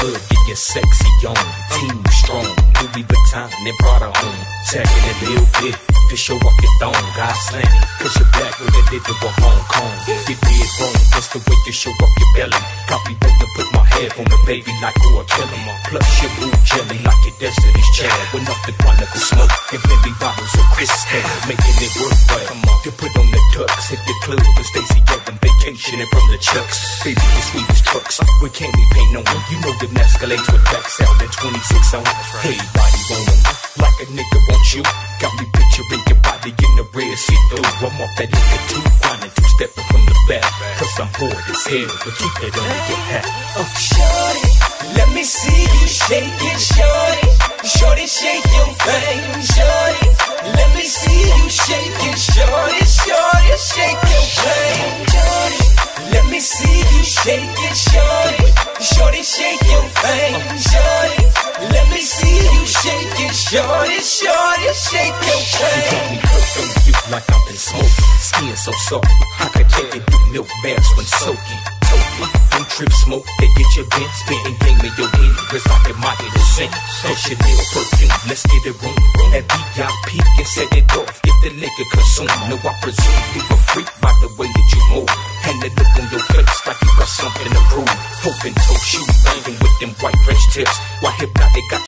hood, get your sexy on. Team strong, Louis Vuitton brought her home. Tagging a little bit to show off your thong. God slam, cause you're black with a little Hong Kong. Get dead wrong, that's the way you show off your belly. Copy that to put head on the baby like a killer. Plus your boo jelly like your destiny's child. When up the chronicle smoke and Billy bottles of crystal. Making it worthwhile. To put on the tux. Hit the club with Stacy Young vacationing from the chucks. Baby, the sweetest trucks. We can't be paying no one. You know them Escalades with backs out at 26 on. Everybody want 'em. Like a nigga want you. Got me picturing your body in the red see through. I'm off that nigga too. Grinding two stepping from the Cause I'm bored as hell. But keep it on your hat. Oh, shorty, let me see you shake it, shorty. Shorty, shake your thing, shorty. Let me see you shake it, shorty, shorty, shake your thing, shorty. Let me see you shake it, shorty. Shorty, shake your thing, shorty. Let me see you shake it, shorty, shorty, shake your thing. Like I've been smoking. Skin so soft, I could take it through milk baths when soaking. Them trip smoke, they get your bent, spitting game in your head. Cause I can mock it and sing. So Chanel perfume, let's get it room. At VIP and set it off, get the liquor consumed. No, I presume you a freak by the way that you move. And the look on your face like you got something to prove. Open toe shoe banging with them white French tips. Why hypnotic got